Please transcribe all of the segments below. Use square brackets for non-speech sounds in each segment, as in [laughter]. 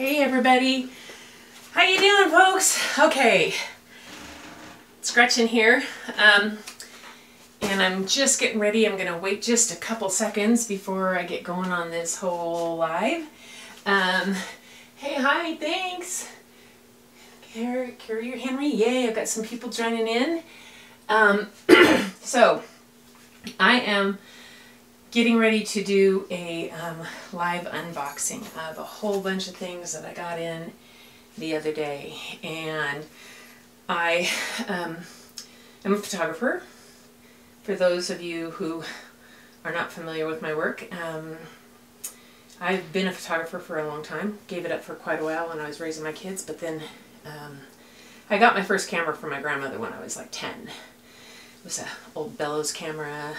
Hey everybody. How you doing folks? Okay. Gretchen here. Um, and I'm just getting ready. I'm going to wait just a couple seconds before I get going on this whole live. Um, hey, hi, thanks. Carrier Henry, yay, I've got some people joining in. Um, [clears throat] so, I am getting ready to do a um, live unboxing of a whole bunch of things that I got in the other day. And I um, am a photographer. For those of you who are not familiar with my work, um, I've been a photographer for a long time. Gave it up for quite a while when I was raising my kids, but then um, I got my first camera from my grandmother when I was like 10. It was an old bellows camera,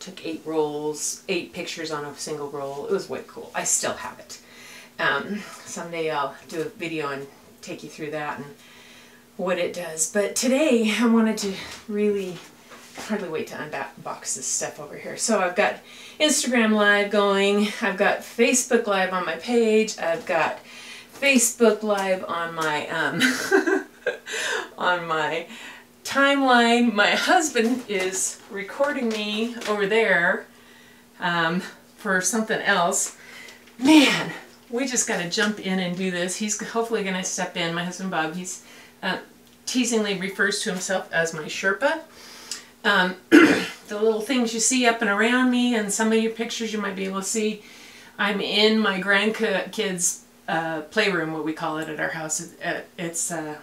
took eight rolls, eight pictures on a single roll. It was way cool. I still have it. Um, someday I'll do a video and take you through that and what it does. But today I wanted to really hardly wait to unbox this stuff over here. So I've got Instagram Live going. I've got Facebook Live on my page. I've got Facebook Live on my um, [laughs] on my timeline. My husband is recording me over there um, for something else. Man, we just got to jump in and do this. He's hopefully going to step in. My husband Bob, he's uh, teasingly refers to himself as my Sherpa. Um, [clears throat] the little things you see up and around me and some of your pictures you might be able to see. I'm in my grandkids' uh, playroom, what we call it at our house. It's uh,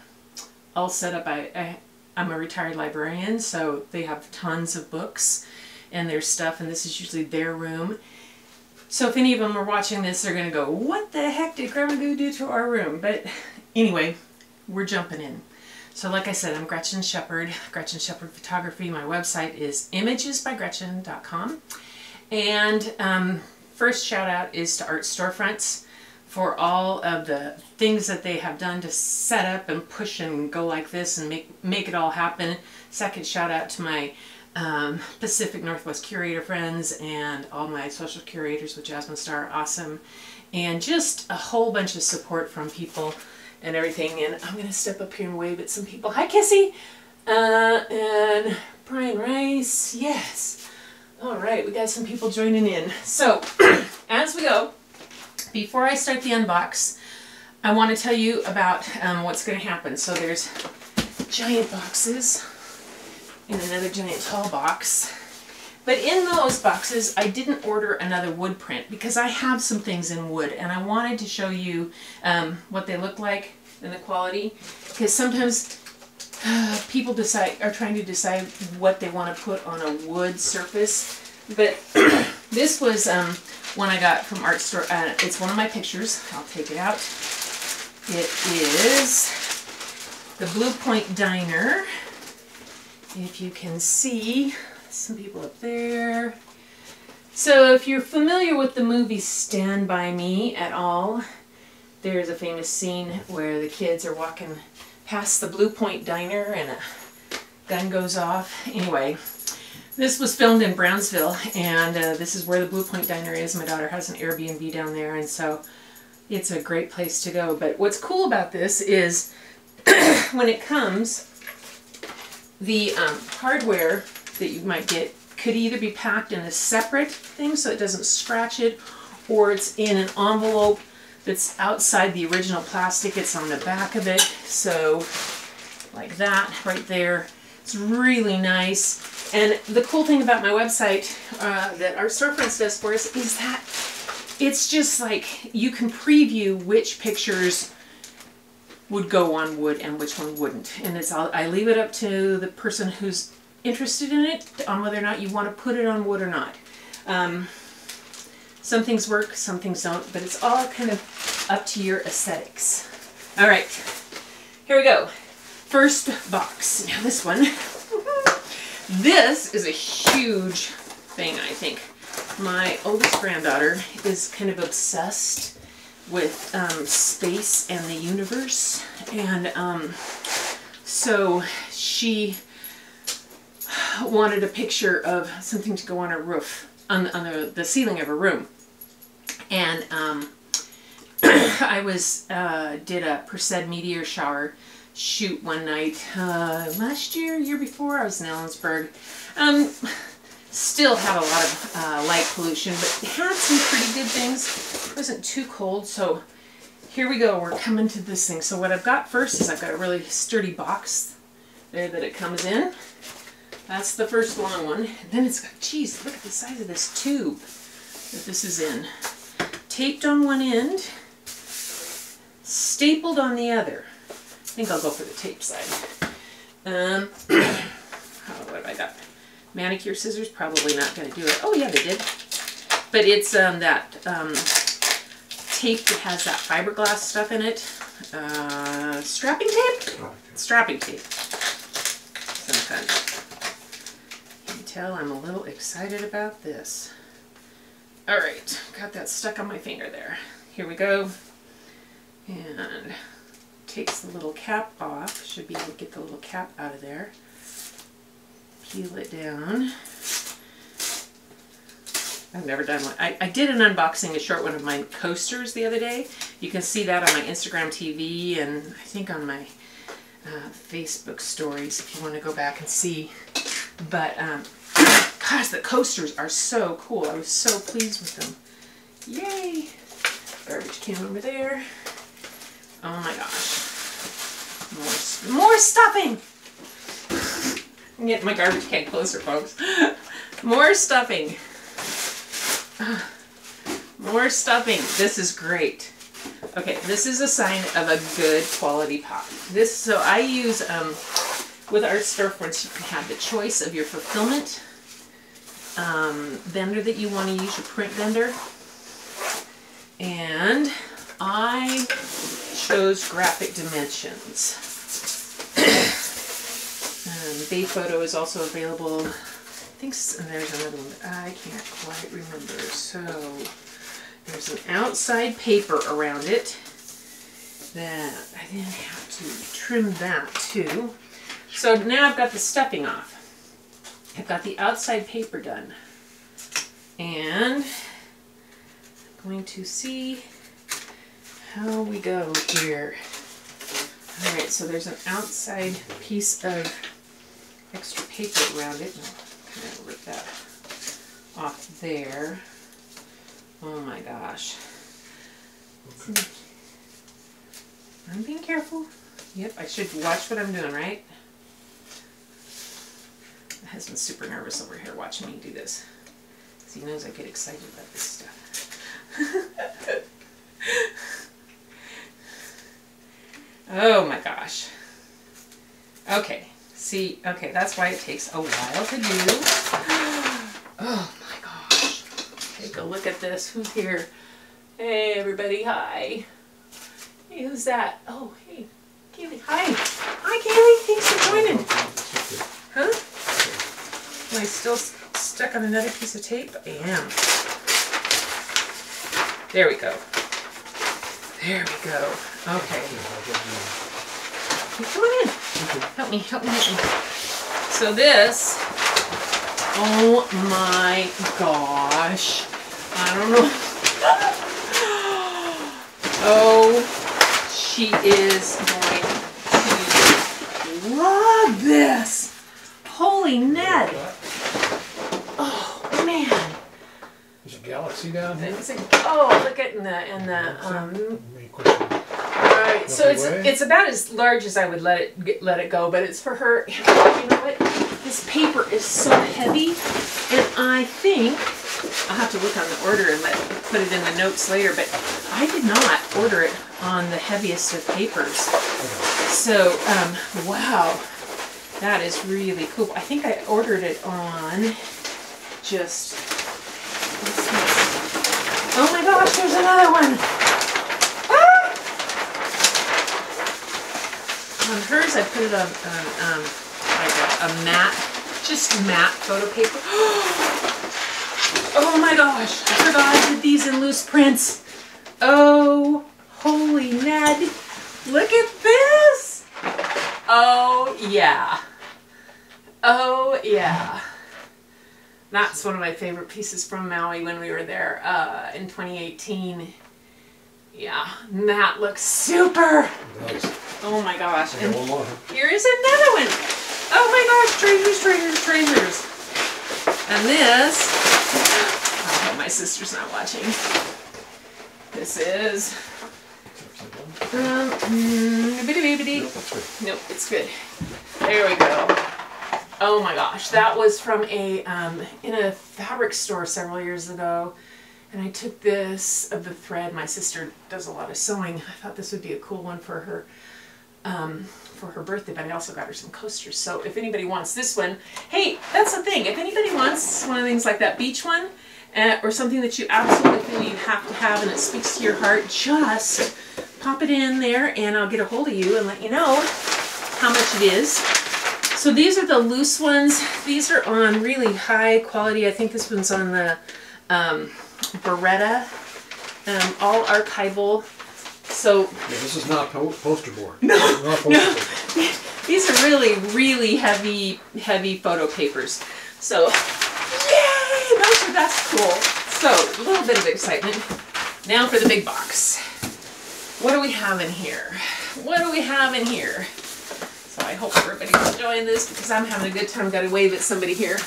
all set up. I, I I'm a retired librarian, so they have tons of books and their stuff, and this is usually their room. So if any of them are watching this, they're going to go, what the heck did Grandma Goo do to our room? But anyway, we're jumping in. So like I said, I'm Gretchen Shepherd, Gretchen Shepherd Photography. My website is imagesbygretchen.com. And um, first shout out is to Art Storefronts for all of the things that they have done to set up and push and go like this and make, make it all happen. Second shout out to my um, Pacific Northwest curator friends and all my social curators with Jasmine Star, awesome. And just a whole bunch of support from people and everything. And I'm to step up here and wave at some people. Hi, Kissy! Uh, and Brian Rice, yes. All right, we got some people joining in. So, [clears throat] as we go, before I start the unbox, I want to tell you about um, what's going to happen. So there's giant boxes and another giant tall box. But in those boxes, I didn't order another wood print because I have some things in wood and I wanted to show you um, what they look like and the quality because sometimes uh, people decide are trying to decide what they want to put on a wood surface. But [clears throat] this was um, one I got from Art Store. Uh, it's one of my pictures. I'll take it out. It is the Blue Point Diner. If you can see, some people up there. So if you're familiar with the movie Stand By Me at all, there's a famous scene where the kids are walking past the Blue Point Diner and a gun goes off. Anyway, this was filmed in Brownsville, and uh, this is where the Blue Point Diner is. My daughter has an Airbnb down there, and so it's a great place to go. But what's cool about this is [clears throat] when it comes, the um, hardware that you might get could either be packed in a separate thing so it doesn't scratch it, or it's in an envelope that's outside the original plastic. It's on the back of it, so like that right there. It's really nice. And the cool thing about my website uh, that Art Storefronts does for us is that it's just like you can preview which pictures would go on wood and which one wouldn't. And it's all, I leave it up to the person who's interested in it on whether or not you want to put it on wood or not. Um, some things work, some things don't, but it's all kind of up to your aesthetics. All right, here we go. First box. Now this one this is a huge thing, I think. My oldest granddaughter is kind of obsessed with um, space and the universe. And um, so she wanted a picture of something to go on her roof, on, on the, the ceiling of her room. And um, [coughs] I was uh, did a Perseid meteor shower shoot one night uh, last year, year before. I was in Ellensburg. Um, still had a lot of uh, light pollution, but had some pretty good things. It wasn't too cold, so here we go. We're coming to this thing. So what I've got first is I've got a really sturdy box there that it comes in. That's the first long one. And then it's got, geez, look at the size of this tube that this is in. Taped on one end, stapled on the other. Think I'll go for the tape side. Um, [coughs] what have I got? Manicure scissors, probably not going to do it. Oh yeah, they did. But it's um, that um, tape that has that fiberglass stuff in it. Uh, strapping tape? Strapping tape. Some kind. You can tell I'm a little excited about this. All right, got that stuck on my finger there. Here we go. And takes the little cap off. Should be able to get the little cap out of there. Peel it down. I've never done one. I, I did an unboxing, a short one of my coasters the other day. You can see that on my Instagram TV and I think on my uh, Facebook stories if you want to go back and see. But, um, [coughs] gosh, the coasters are so cool. I was so pleased with them. Yay! Garbage can over there. Oh my gosh. More, more stuffing! I'm getting my garbage can closer, folks. [laughs] More stuffing. [sighs] More stuffing. This is great. Okay, this is a sign of a good quality pot. This, so I use, um, with Art Storefronts, you can have the choice of your fulfillment um, vendor that you want to use, your print vendor. And I chose Graphic Dimensions. Um, Bay Photo is also available I think there's another one that I can't quite remember. So there's an outside paper around it that I then have to trim that too. So now I've got the stuffing off. I've got the outside paper done. And I'm going to see how we go here. Alright, so there's an outside piece of extra paper around it. I'm going to rip that off there. Oh my gosh. Okay. Hmm. I'm being careful. Yep, I should watch what I'm doing, right? My husband's super nervous over here watching me do this. Because he knows I get excited about this stuff. [laughs] oh my gosh. Okay. See, okay, that's why it takes a while to do. [gasps] Oh my gosh. Take a look at this. Who's here? Hey, everybody. Hi. Hey, who's that? Oh, hey. Kaylee. Hi. Hi, Kaylee. Thanks for joining. Huh? Am I still stuck on another piece of tape? I am. There we go. There we go. Okay. Come on in. Help me, help me, help me. So this, oh my gosh. I don't know. [laughs] oh, she is going to love this. Holy Ned. Oh, man. There's a galaxy down here. oh, look at in the, in the, um, Right, so it's it's about as large as I would let it get, let it go, but it's for her. You know what? This paper is so heavy, and I think I'll have to look on the order and let put it in the notes later. But I did not order it on the heaviest of papers. So um, wow, that is really cool. I think I ordered it on just. Oh my gosh, there's another one. On hers, I put it on, um, like a, a matte, just matte photo paper. [gasps] oh my gosh, I forgot I did these in loose prints. Oh, holy Ned. Look at this. Oh, yeah. Oh, yeah. That's one of my favorite pieces from Maui when we were there uh, in 2018. Yeah, Yeah, and that looks super. Nice. Oh my gosh. And one more. here is another one. Oh my gosh, trainers, trainers, trainers. And this, I hope my sister's not watching. This is, um, mm. Nope. Nope, it's good. There we go. Oh my gosh, that was from a um, in a fabric store several years ago, and I took this of the thread. My sister does a lot of sewing. I thought this would be a cool one for her um, for her birthday, but I also got her some coasters. So if anybody wants this one, hey, that's the thing. If anybody wants one of the things like that beach one, uh, or something that you absolutely feel you have to have and it speaks to your heart, just pop it in there, and I'll get a hold of you and let you know how much it is. So these are the loose ones. These are on really high quality. I think this one's on the um, Baryta, um, all archival. So Yeah, this is not po- poster board. No, not poster board. these are really, really heavy, heavy photo papers. So, yay! Those are, that's cool. So, a little bit of excitement. Now for the big box. What do we have in here? What do we have in here? So I hope everybody's enjoying this because I'm having a good time. Got to wave at somebody here.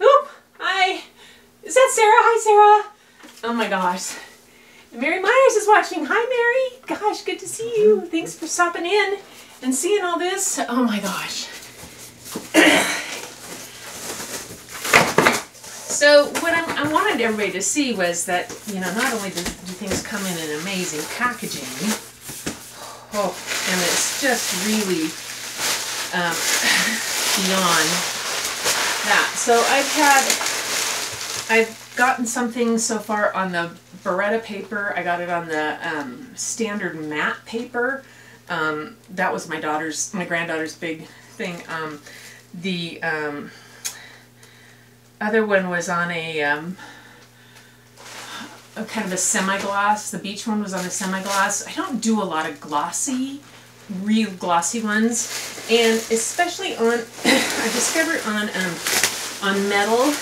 Oop! Hi! Is that Sarah? Hi, Sarah! Oh my gosh. Mary Myers is watching. Hi, Mary. Gosh, good to see you. Thanks for stopping in and seeing all this. Oh my gosh. [coughs] so what I'm, I wanted everybody to see was that, you know, not only do, do things come in an amazing packaging, oh, and it's just really um, [coughs] beyond that. So I've had, I've gotten something so far on the Baryta paper. I got it on the um, standard matte paper. Um, that was my daughter's, my granddaughter's big thing. Um, the um, other one was on a, um, a kind of a semi-gloss. The beach one was on a semi-gloss. I don't do a lot of glossy, real glossy ones, and especially on. [coughs] I discovered on um, on metal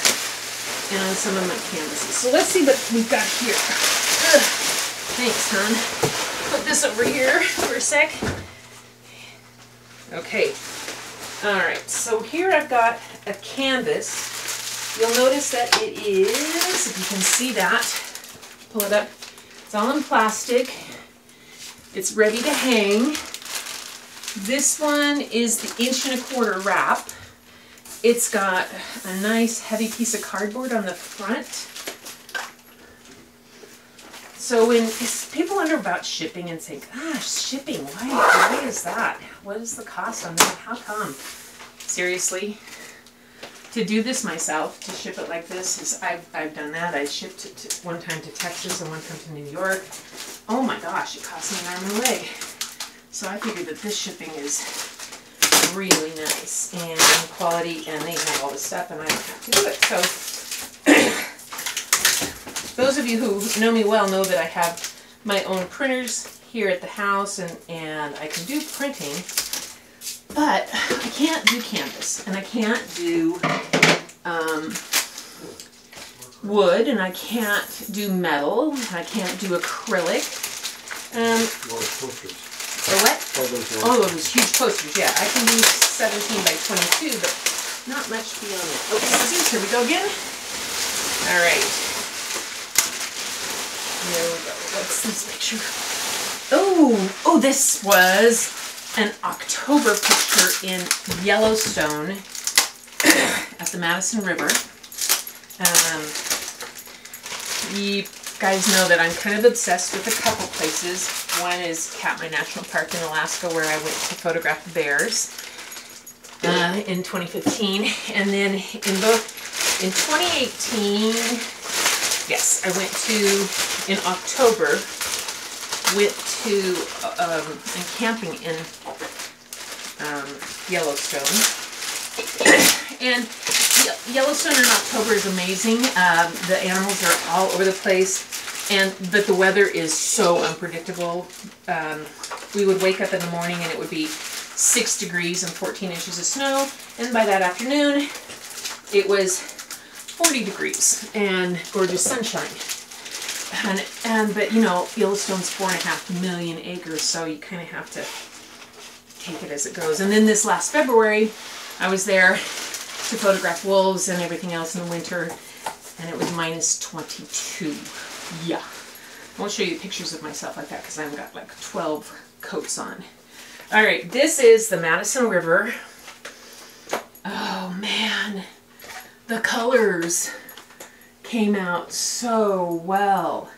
and on some of my canvases. So let's see what we've got here. Ugh. [sighs] Thanks, hon. Put this over here for a sec. Okay. All right. So here I've got a canvas. You'll notice that it is, if you can see that, pull it up. It's all in plastic. It's ready to hang. This one is the inch and a quarter wrap. It's got a nice heavy piece of cardboard on the front. So when people wonder about shipping and say, gosh, shipping, why, why is that? What is the cost on that? How come? Seriously? To do this myself, to ship it like this, is I've, I've done that. I shipped it to, one time to Texas and one time to New York. Oh my gosh, it cost me an arm and a leg. So I figured that this shipping is really nice and quality and they have all the stuff and I don't have to do it. So [coughs] those of you who know me well know that I have my own printers here at the house and, and I can do printing, but I can't do canvas and I can't do um, wood and I can't do metal and I can't do acrylic. Um, Or what? All those Oh, those huge posters, yeah. I can do 17 by 22, but not much beyond that. Okay, scissors, here we go again. All right. Here we go. What's this picture? Oh, oh, this was an October picture in Yellowstone [coughs] at the Madison River. Um, you guys know that I'm kind of obsessed with a couple places. One is Katmai National Park in Alaska, where I went to photograph bears uh, in 2015, and then in both in 2018, yes, I went to in October went to um, camping in um, Yellowstone, and Yellowstone in October is amazing. Um, the animals are all over the place, and but the weather is so unpredictable. Um, we would wake up in the morning and it would be six degrees and 14 inches of snow, and by that afternoon, it was 40 degrees and gorgeous sunshine. and, and but you know Yellowstone's four and a half million acres, so you kind of have to take it as it goes. And then this last February, I was there to photograph wolves and everything else in the winter, and it was minus 22. Yeah. I won't show you pictures of myself like that because I've got like 12 coats on. All right, this is the Madison River. Oh man, the colors came out so well.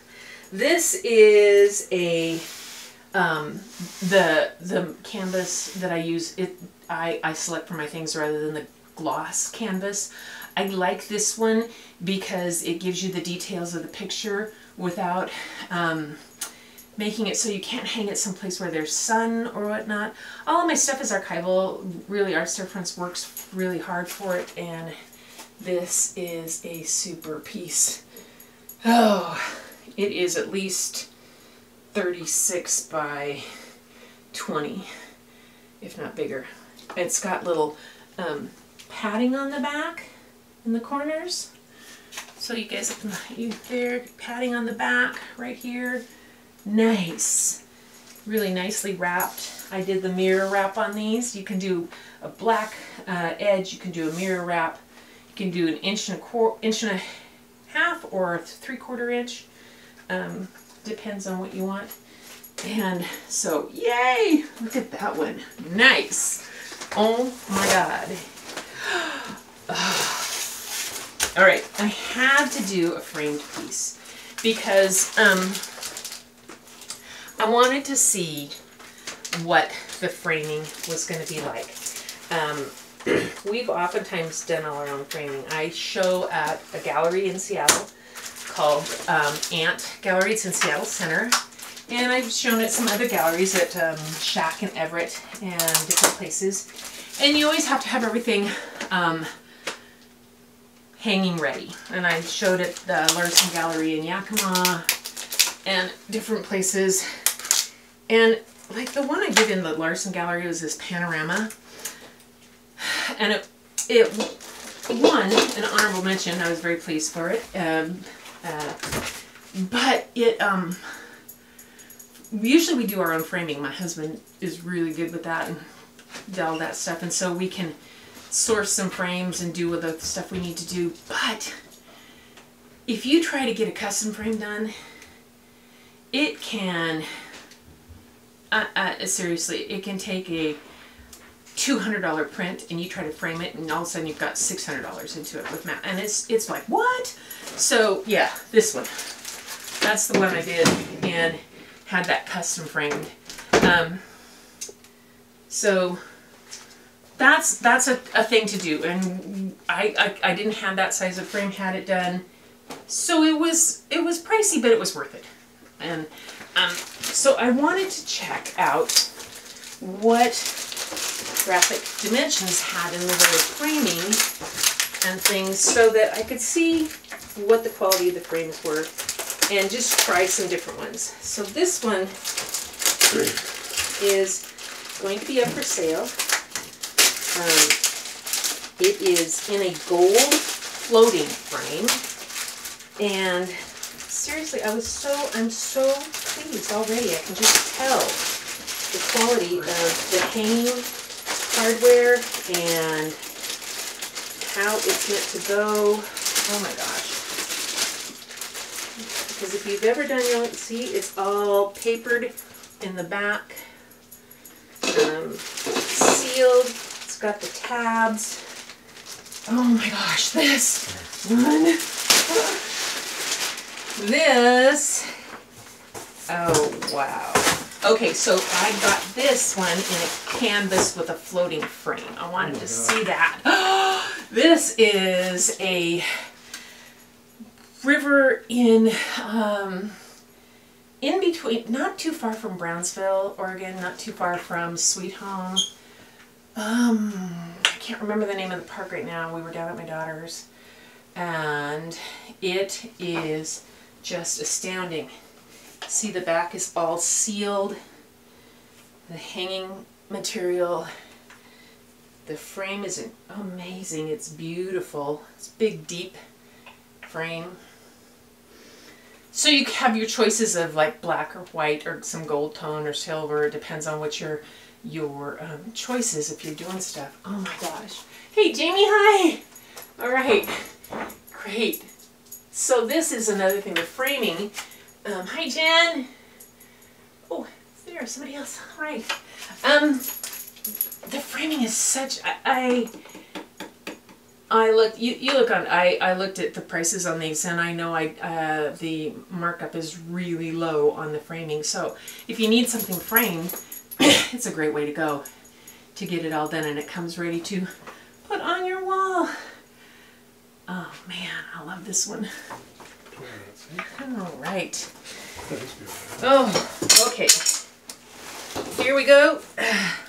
This is a um, the the canvas that I use. It I I select for my things rather than the gloss canvas. I like this one because it gives you the details of the picture without um, making it so you can't hang it someplace where there's sun or whatnot. All of my stuff is archival. Really, Art Storefronts works really hard for it, and this is a super piece. Oh, it is at least 36 by 20, if not bigger. It's got little um, padding on the back in the corners. So you guys you there, padding on the back right here. Nice. Really nicely wrapped. I did the mirror wrap on these. You can do a black uh, edge, you can do a mirror wrap. You can do an inch and a quarter, inch and a half or three quarter inch. Um, depends on what you want. And so, yay! Look at that one. Nice. Oh my god. [gasps] All right, I had to do a framed piece because um, I wanted to see what the framing was going to be like. Um, [clears throat] we've oftentimes done all our own framing. I show at a gallery in Seattle called um, Ant Gallery. It's in Seattle Center. And I've shown at some other galleries at um, Schack and Everett and different places. And you always have to have everything um, hanging ready. And I showed it the Larson Gallery in Yakima and different places. And like the one I did in the Larson Gallery was this panorama. And it, it won an honorable mention. I was very pleased for it. Um, uh, but it, um, usually we do our own framing. My husband is really good with that and all that stuff. And so we can source some frames and do the stuff we need to do. But if you try to get a custom frame done, it can, uh, uh, seriously, it can take a $200 print and you try to frame it and all of a sudden you've got $600 into it with matte. And it's, it's like, what? So yeah, this one. That's the one I did and had that custom framed. Um, so that's that's a, a thing to do and I, I, I didn't have that size of frame had it done. So it was it was pricey but it was worth it. And um, so I wanted to check out what graphic dimensions had in the way of framing and things so that I could see what the quality of the frames were and just try some different ones. So this one is going to be up for sale um, it is in a gold floating frame. And seriously, I was so, I'm so pleased already. I can just tell the quality of the hanging hardware and how it's meant to go. Oh my gosh. Because if you've ever done your own, see, it's all papered in the back, um, sealed, got the tabs. Oh my gosh, this one. This. Oh, wow. Okay, so I got this one in a canvas with a floating frame. I wanted oh to see that. [gasps] this is a river in um, in between, not too far from Brownsville, Oregon, not too far from Sweet Home. Um, I can't remember the name of the park right now. We were down at my daughter's. And it is just astounding. See the back is all sealed. The hanging material. The frame is amazing. It's beautiful. It's big, deep frame. so you have your choices of like black or white or some gold tone or silver. It depends on what your your um, choices if you're doing stuff. Oh my gosh. Hey Jamie, hi. All right, great. So this is another thing, the framing. Um, hi Jen. Oh, there, somebody else. All right. Um, the framing is such, I, I I looked. You, you look on. I, I looked at the prices on these, and I know I uh, the markup is really low on the framing. So if you need something framed, [coughs] it's a great way to go to get it all done, and it comes ready to put on your wall. Oh man, I love this one. All right. Oh, okay. Here we go. [sighs]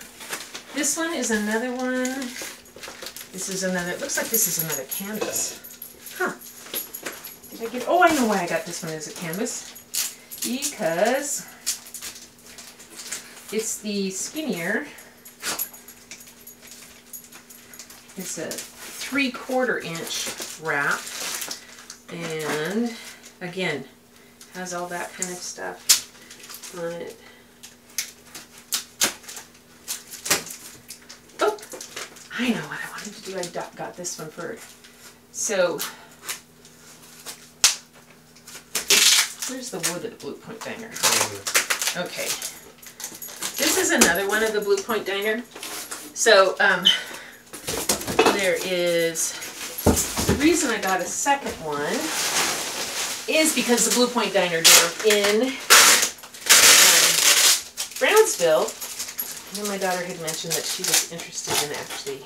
This one is another one. This is another, it looks like this is another canvas. Huh. Did I get, oh, I know why I got this one as a canvas. Because it's the skinnier. It's a three quarter inch wrap. And again, has all that kind of stuff on it. Oh, I know what I wanted to do. I got this one first. So, where's the wood of the Blue Point Diner? Okay. This is another one of the Blue Point Diner. So, um, there is, the reason I got a second one is because the Blue Point Diner door in um, Brownsville, and my daughter had mentioned that she was interested in actually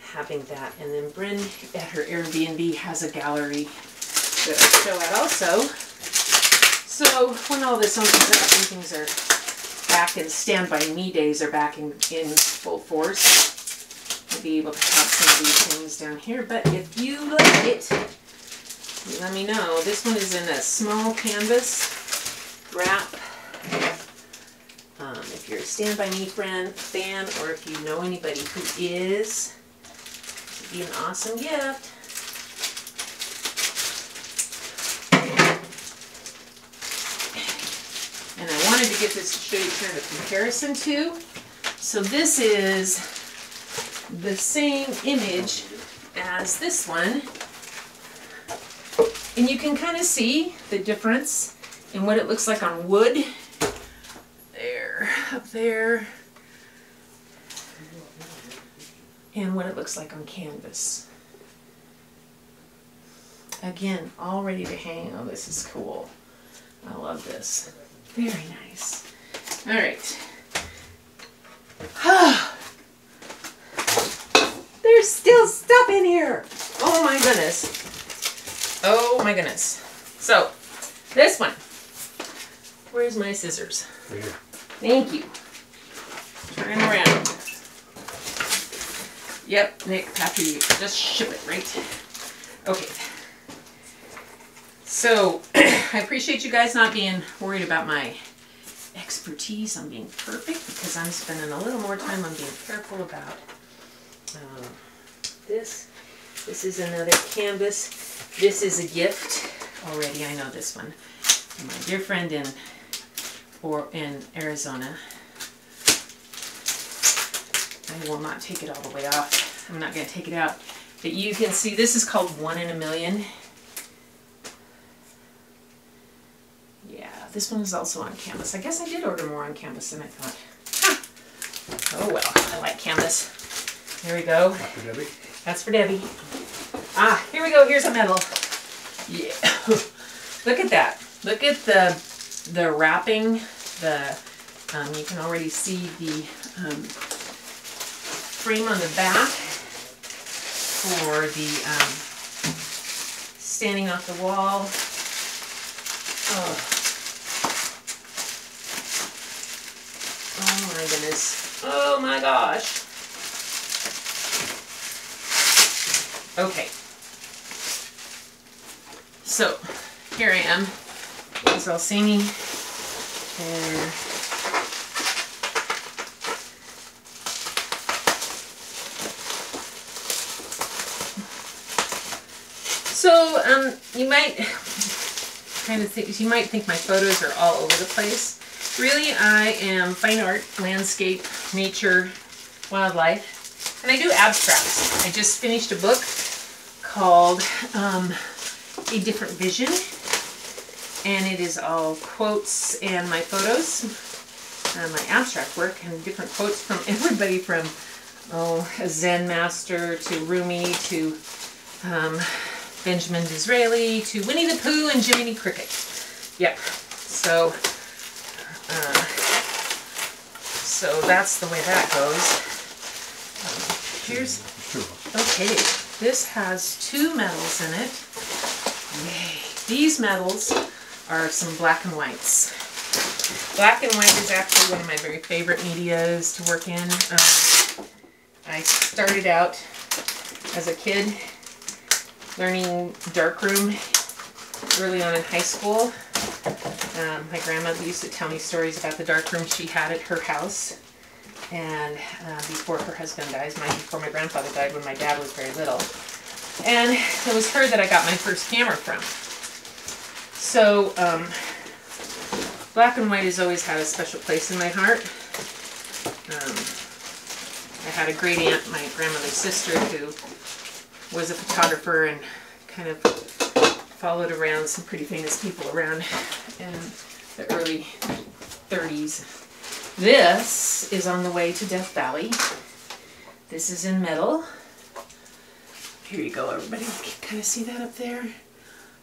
having that. And then Bryn at her Airbnb has a gallery that I show at also. So when all this opens up and things are back in standby me days are back in, in full force, I'll be able to have some of these things down here. But if you like it, let me know. This one is in a small canvas wrap. Um, if you're a Stand By Me friend, fan, or if you know anybody who is, it'd be an awesome gift. And I wanted to get this to show you kind of comparison to. So this is the same image as this one. And you can kind of see the difference in what it looks like on wood. There, up there. And what it looks like on canvas. Again, all ready to hang. Oh, this is cool. I love this. Very nice. All right. [sighs] There's still stuff in here. Oh my goodness. Oh my goodness. So, this one. Where's my scissors? Right here. Thank you. Turn around. Yep, Nick, Patrick, just ship it, right? Okay. So, [clears throat] I appreciate you guys not being worried about my expertise on being perfect because I'm spending a little more time on being careful about um, this. This is another canvas. This is a gift already. I know this one. My dear friend in or in Arizona. I will not take it all the way off. I'm not going to take it out. But you can see this is called One in a Million. Yeah, this one is also on canvas. I guess I did order more on canvas than I thought. Huh. Oh well, I like canvas. Here we go. Dr. Debbie. That's for Debbie. Ah, here we go. Here's a metal. Yeah. [laughs] Look at that. Look at the the wrapping. The um, you can already see the um, frame on the back for the um, standing off the wall. Oh. oh my goodness. Oh my gosh. Okay. So, here I am. It's all. And so, um, you might, [sighs] kind of think you might think my photos are all over the place. Really, I am fine art, landscape, nature, wildlife, and I do abstracts. I just finished a book called um, A Different Vision, and it is all quotes and my photos, uh, my abstract work, and different quotes from [laughs] everybody from oh, a Zen master to Rumi to um, Benjamin Disraeli to Winnie the Pooh and Jiminy Cricket. Yep. So, uh, so that's the way that goes. Um, here's okay. This has two metals in it. Yay! These metals are some black and whites. Black and white is actually one of my very favorite medias to work in. Um, I started out as a kid learning darkroom early on in high school. Um, my grandmother used to tell me stories about the darkroom she had at her house. And uh, before her husband dies, my, before my grandfather died when my dad was very little. And it was her that I got my first camera from. So, um, black and white has always had a special place in my heart. Um, I had a great aunt, my grandmother's sister, who was a photographer and kind of followed around some pretty famous people around in the early 30s. This is on the way to Death Valley. This is in metal. Here you go, everybody. Can kind of see that up there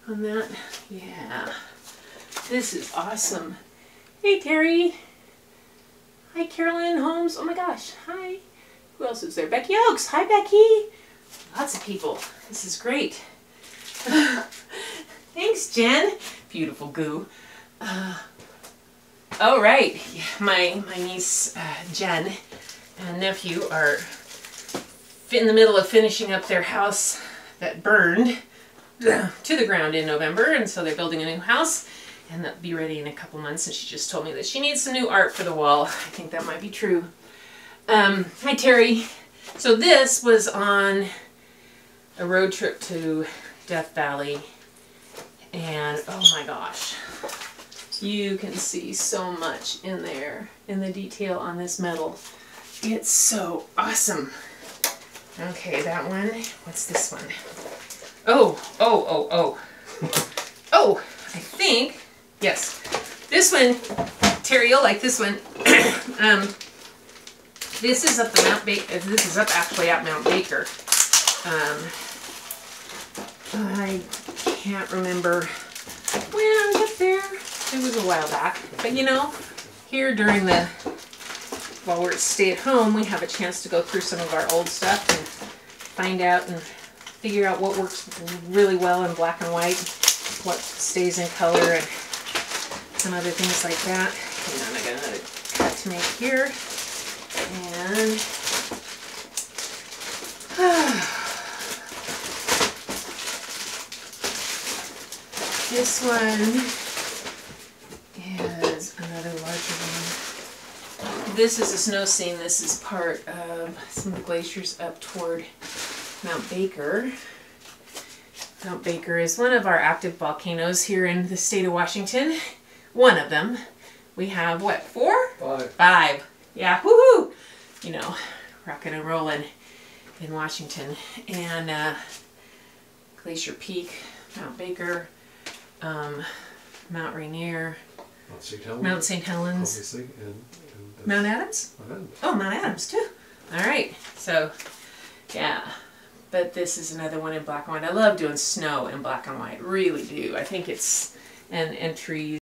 on that? Yeah. This is awesome. Hey, Terry. Hi, Carolyn Holmes. Oh my gosh. Hi. Who else is there? Becky Oaks. Hi, Becky. Lots of people. This is great. [laughs] Thanks, Jen. Beautiful goo. Uh, all right. My, my niece, uh, Jen, and nephew are in the middle of finishing up their house that burned [clears throat] to the ground in November, and so they're building a new house, and that'll be ready in a couple months, and she just told me that she needs some new art for the wall. I think that might be true. Um, hi, Terry. So this was on a road trip to Death Valley, and oh my gosh, you can see so much in there, in the detail on this metal. It's so awesome. Okay, that one. What's this one? Oh, oh, oh, oh. Oh, I think, yes. This one, Terry, you'll like this one. [coughs] um, this is up the Mount Baker, this is up actually at Mount Baker. Um, I can't remember when I got there. It was a while back. But you know, here during the, while we're at stay at home, we have a chance to go through some of our old stuff and find out and figure out what works really well in black and white, what stays in color, and some other things like that. And then I got another cut to make here. And this one is another larger one. This is a snow scene. This is part of some glaciers up toward Mount Baker. Mount Baker is one of our active volcanoes here in the state of Washington. One of them. We have, what, four? Five. Five. Yeah, woohoo! You know, rocking and rolling in Washington. And uh, Glacier Peak, Mount Baker, um, Mount Rainier, Mount St. Helens. Mount St. Helens, Obviously, and, and Mount Adams? Mount Adams. Oh, Mount Adams too. All right. So, yeah. But this is another one in black and white. I love doing snow in black and white. Really do. I think it's and and trees.